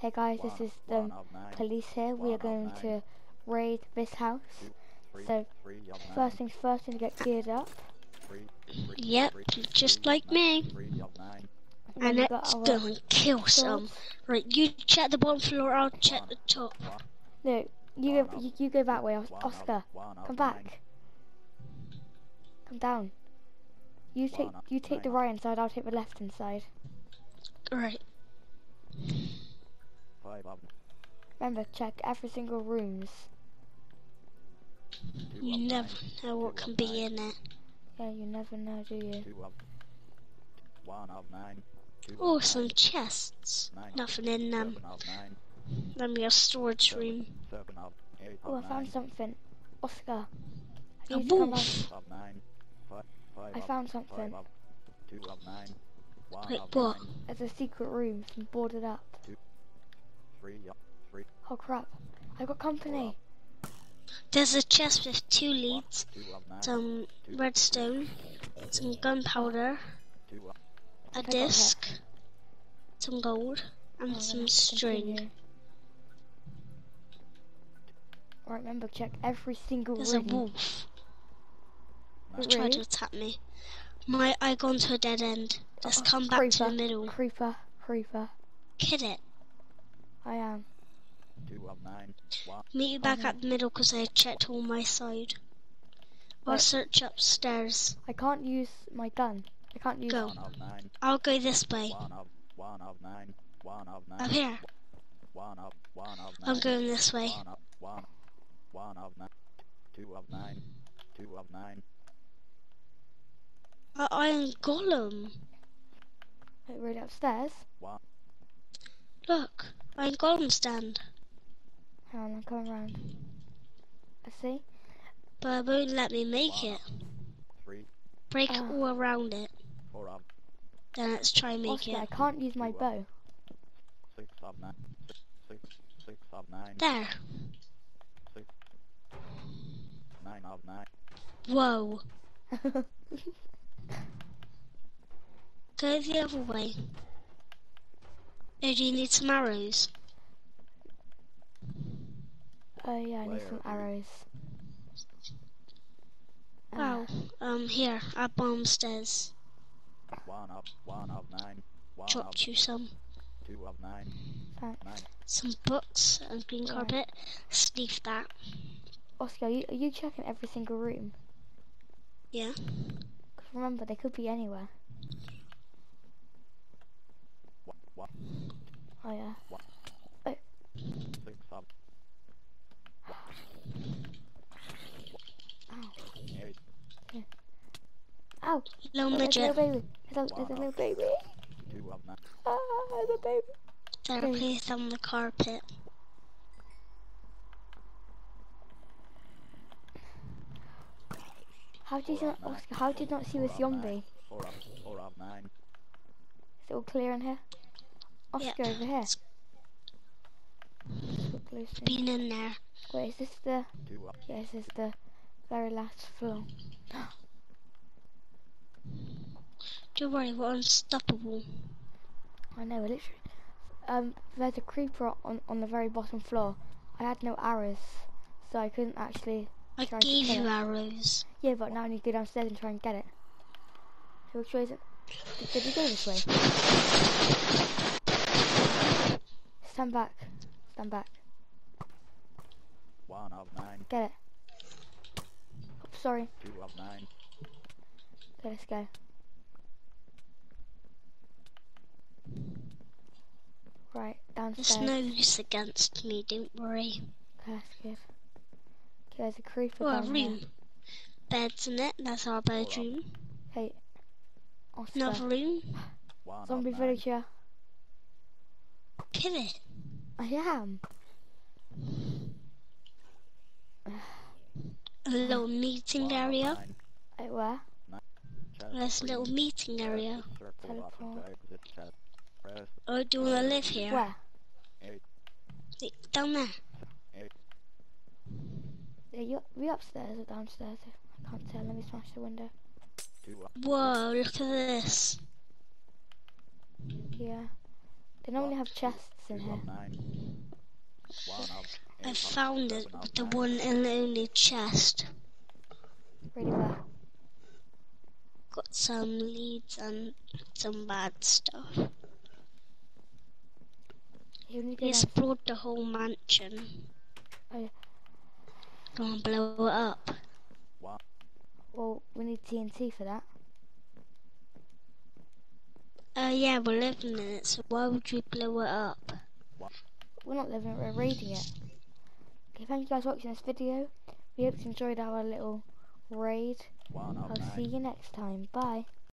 Hey guys, this is the police here. We are going to raid this house. So, first things first, we need to get geared up. Yep, just like me. And let's go and kill some. Right, you check the bottom floor, I'll check the top. No, you go, you, you go that way, Os- Oscar. Come back. Come down. You take, you take the right hand side. I'll take the left hand side. Right, Remember, check every single rooms. you never know what can be in it. Yeah, you never know, do you? Two up nine. Oh, some chests. Nothing in them. Let me a storage room. Oh, I found something. Oscar. I A need you to come wolf. back. I found something. Wait, what? There's a secret room. It's boarded up. Oh crap. I got company. There's a chest with two leads, some redstone, some gunpowder, a disc, some gold, and Oh, some string. continue. Right, remember, check every single There's a room. wolf Wait, trying to attack me. My I gone to a dead end. Just Oh, come back to the middle. Creeper, creeper. Hit it. I am. Meet you back Okay. at the middle because I checked all my side. I'll Right. search upstairs. I can't use my gun. I can't use. Go. I'll go this way. One of one of nine. One of nine. Up here. One of. I'm going this way. One of, one, one of nine. Two of nine. Two of nine. Uh, iron golem. Wait, really upstairs? Look, iron golem stand. Hang on, I'm coming round. I see. But it won't let me make it. Break Ah. all around it. Then let's try and make Oscar, I can't use my bow. There. Whoa. Go the other way. Oh, do you need some arrows? Oh yeah, I need some arrows. Ah, Wow. Um, here, at bomb stairs. Dropped up, you some. thanks. Some books and green Right. carpet. Sneak that. Oscar, are you, are you checking every single room? Yeah. 'Cause remember, they could be anywhere. Oh yeah. Ow! Little Oh, there's a little baby. There's a, there's a little baby. Ah, there's a baby. There, Hey. place on the carpet. How did you not, Oscar? How did you not see the zombie? Four up, four up, nine. Is it all clear in here? Oscar, Yep. over here. Look closely. Been in there. Wait, is this the? Yeah, this is the very last floor. Don't worry, we're unstoppable. I know, literally. Um, there's a creeper on on the very bottom floor. I had no arrows, so I couldn't actually. I Try to gave kill you it. arrows. Yeah, but now I need to go downstairs and try and get it. So which way is it? Did, did we go this way? Stand back. Stand back. One of nine. Get it. Oh, sorry. nine. Okay, let's go. Right, There's downstairs. no use against me, don't worry. Okay, that's good. Okay, there's a creeper Oh, a down here. room. Beds in it, that's our bedroom. Hey, Oscar. Another room. Zombie villager. Kill it. I am. A little meeting area. Wait, where? There's a little meeting area. Teleport. Oh, do you want to live here? Where? Wait, Down there. Are you, are you upstairs or downstairs? I can't tell. Let me smash the window. Whoa, look at this. Yeah. They normally have chests in here. I found it, the one and only chest. Really where? Got some leads and some bad stuff. He explored the whole mansion. Oh, yeah. Gonna blow it up. Well, we need TNT for that. Uh, yeah, we're living in it, so why would you blow it up? We're not living it, we're raiding it. Okay, thank you guys for watching this video. We hope you enjoyed our little raid. I'll see you next time. Bye.